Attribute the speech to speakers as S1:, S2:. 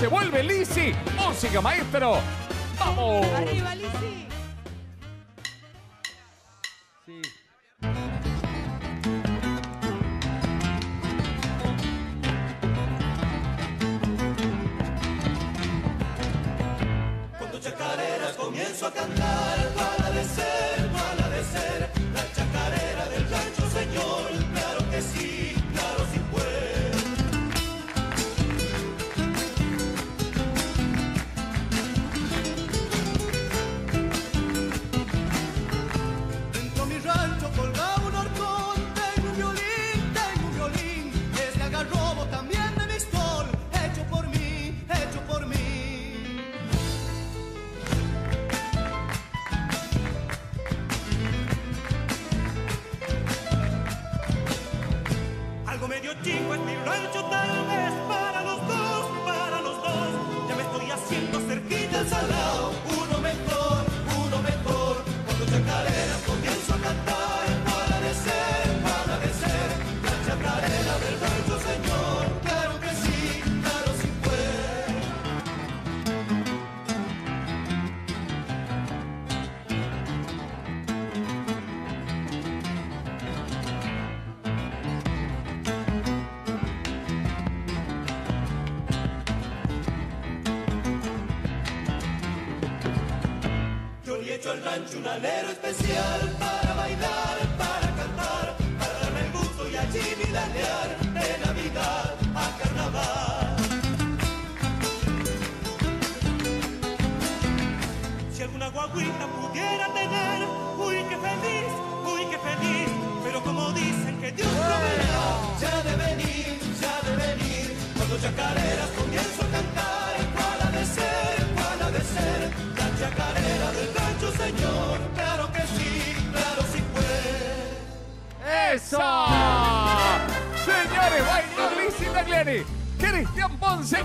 S1: Se vuelve Lisi. Música, maestro. ¡Vamos!
S2: Arriba, Lizzy.
S3: Cuando chacareras comienzo a cantar, Algo medio chico es mi rancho, tal vez para los dos, para los dos. Ya me estoy haciendo cerquita al salado, Yo le echo al rancho un alero especial para bailar, para cantar, para darme el gusto y allí vidalear de Navidad a Carnaval. Si alguna guaguita pudiera tener, uy, qué feliz, uy, qué feliz. Pero como dicen que Dios proveerá, ya de venir, ya de venir. Cuando chacareras comienzo
S1: ¡Eso! Señores, bailó Lizzy Tagliani. Cristian Ponce.